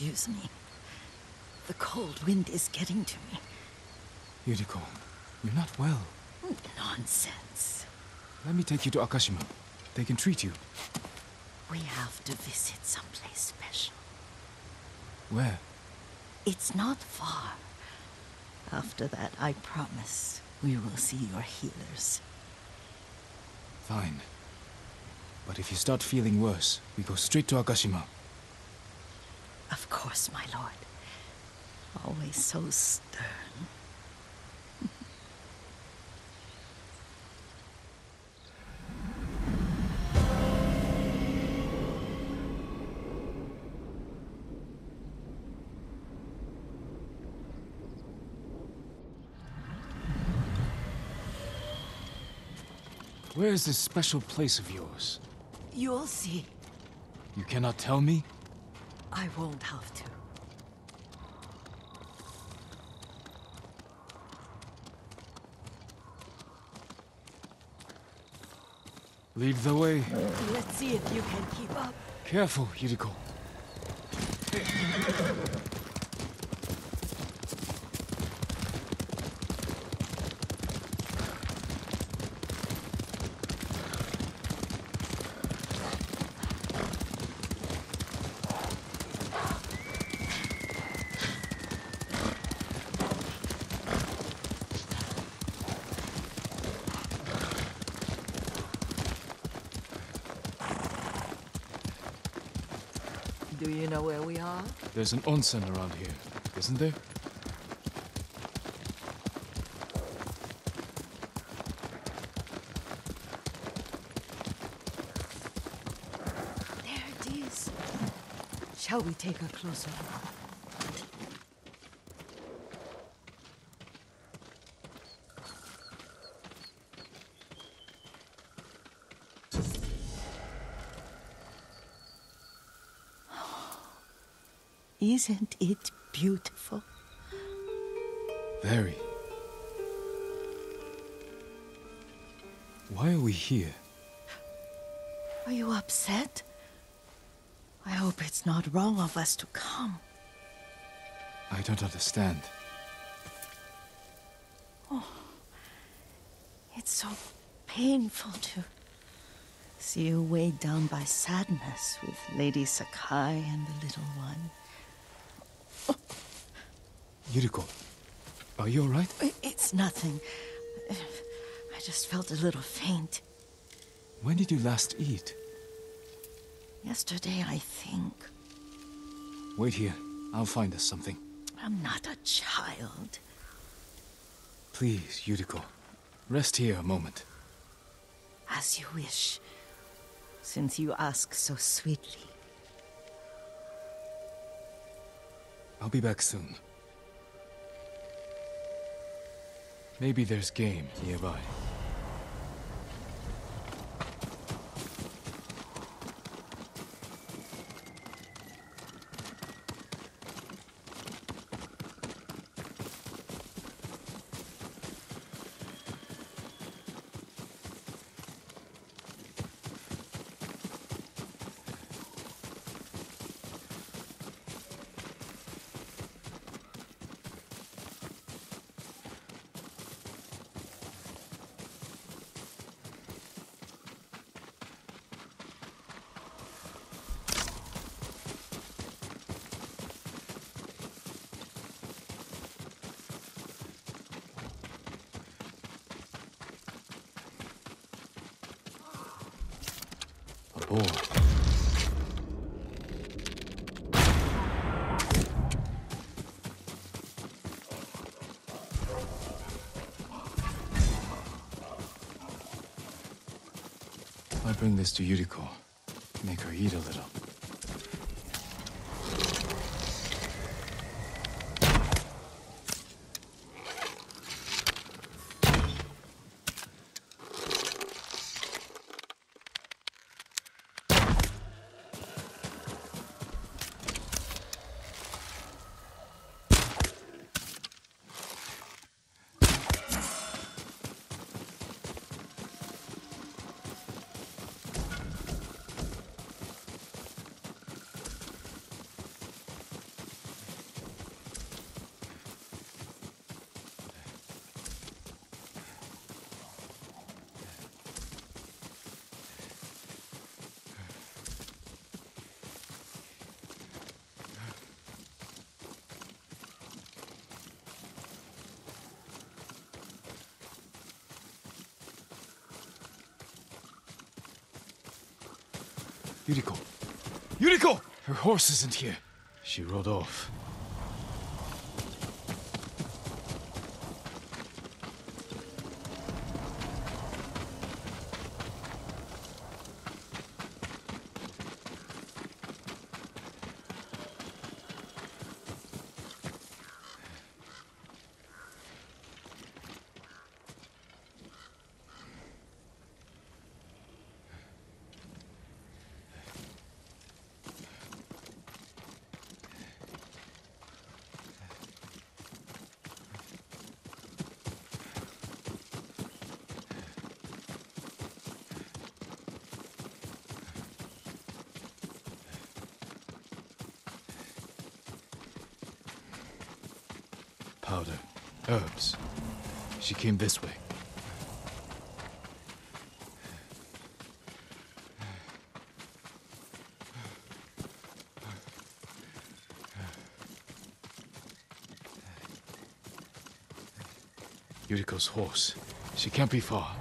Excuse me. The cold wind is getting to me. Yuriko, you're not well. Nonsense. Let me take you to Akashima. They can treat you. We have to visit someplace special. Where? It's not far. After that, I promise we will see your healers. Fine. But if you start feeling worse, we go straight to Akashima. Of course, my lord. Always so stern. Where is this special place of yours? You'll see. You cannot tell me? I won't have to. Lead the way. Let's see if you can keep up. Careful, Yuriko. Do you know where we are? There's an onsen around here, isn't there? There it is. Shall we take a closer look? Isn't it beautiful? Very. Why are we here? Are you upset? I hope it's not wrong of us to come. I don't understand. Oh, it's so painful to see you weighed down by sadness with Lady Sakai and the little one. Yuriko, are you alright? It's nothing. I just felt a little faint. When did you last eat? Yesterday, I think. Wait here. I'll find us something. I'm not a child. Please, Yuriko. Rest here a moment. As you wish. Since you ask so sweetly. I'll be back soon. Maybe there's game nearby. I'll bring this to Yuriko. Make her eat a little. Yuriko! Yuriko! Her horse isn't here. She rode off. Powder. Herbs. She came this way. Yuriko's horse. She can't be far.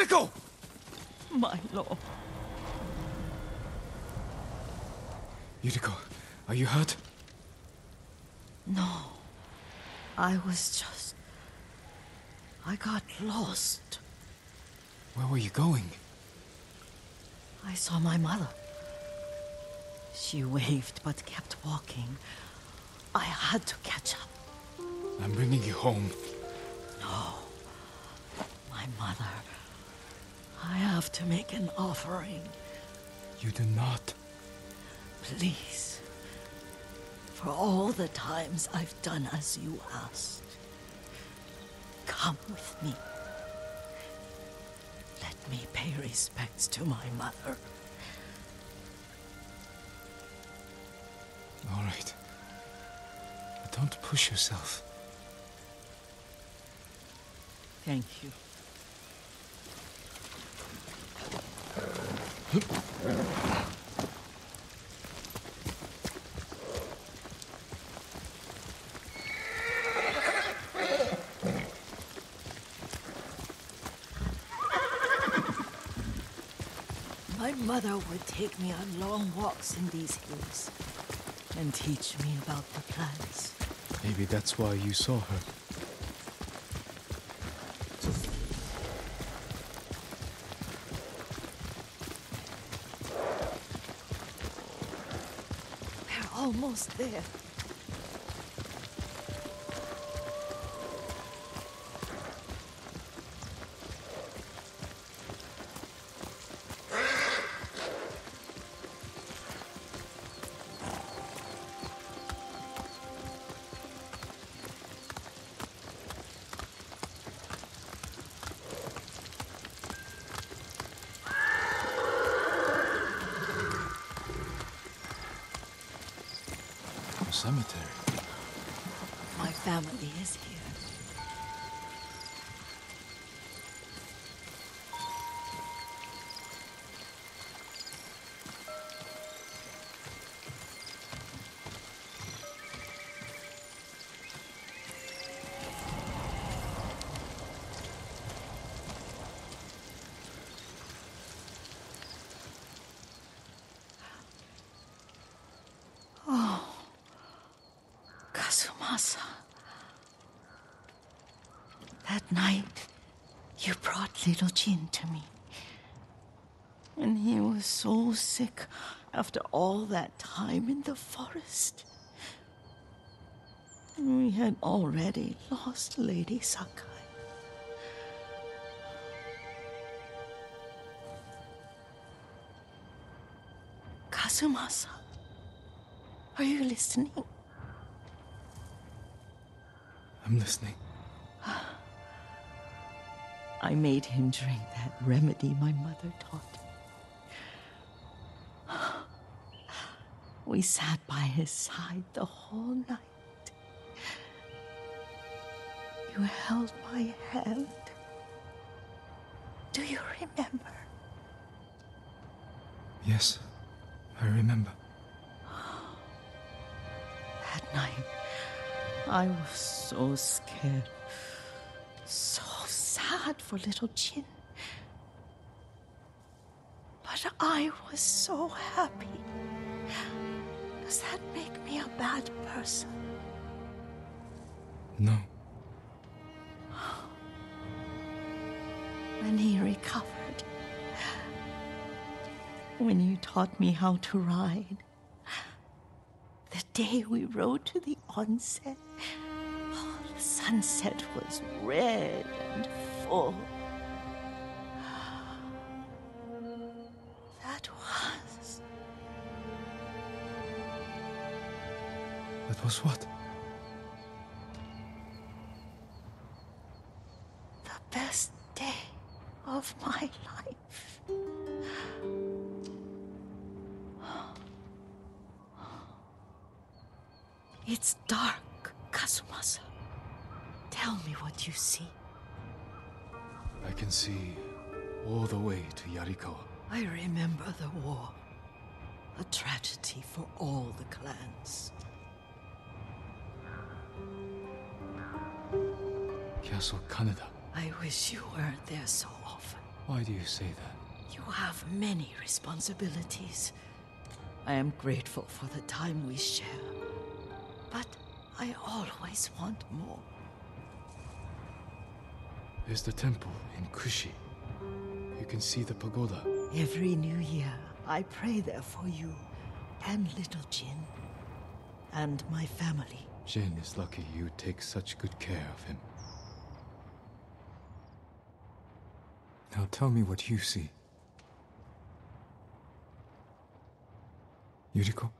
Yuriko! My lord. Yuriko, are you hurt? No. I was just. I got lost. Where were you going? I saw my mother. She waved but kept walking. I had to catch up. I'm bringing you home. No. My mother. I have to make an offering. You do not. Please. For all the times I've done as you asked. Come with me. Let me pay respects to my mother. All right. But don't push yourself. Thank you. My mother would take me on long walks in these hills and teach me about the plants. Maybe that's why you saw her. We're almost there. Cemetery. My family is here. Kazumasa. That night, you brought little Jin to me. And he was so sick after all that time in the forest. We had already lost Lady Sakai. Kazumasa, are you listening? I'm listening. I made him drink that remedy my mother taught me. We sat by his side the whole night. You held my hand. Do you remember? Yes, I remember. That night, I was so scared. So sad for little Jin. But I was so happy. Does that make me a bad person? No. When he recovered. When you taught me how to ride. The day we rode to the onsen. Sunset was red and full. That was That was what? the best day of my Tell me what you see. I can see all the way to Yarikawa. I remember the war. A tragedy for all the clans. Castle Kaneda. I wish you weren't there so often. Why do you say that? You have many responsibilities. I am grateful for the time we share. But I always want more. There's the temple in Kushi. You can see the pagoda. Every new year, I pray there for you and little Jin and my family. Jin is lucky you take such good care of him. Now tell me what you see. Yuriko?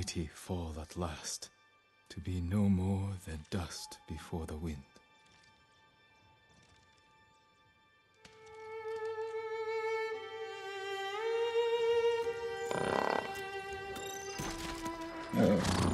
Mighty fall at last, to be no more than dust before the wind. Oh.